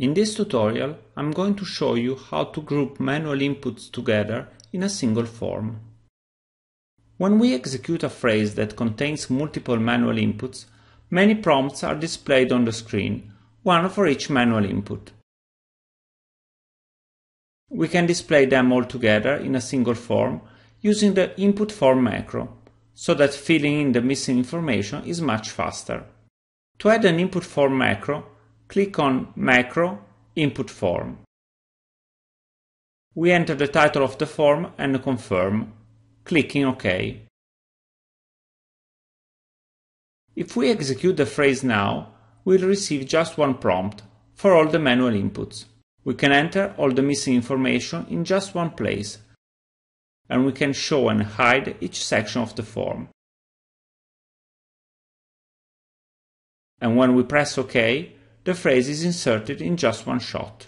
In this tutorial, I'm going to show you how to group manual inputs together in a single form. When we execute a phrase that contains multiple manual inputs, many prompts are displayed on the screen, one for each manual input. We can display them all together in a single form using the input form macro, so that filling in the missing information is much faster. To add an input form macro, click on Macro Input Form. We enter the title of the form and confirm, clicking OK. If we execute the phrase now, we'll receive just one prompt for all the manual inputs. We can enter all the missing information in just one place, and we can show and hide each section of the form. And when we press OK, the phrase is inserted in just one shot.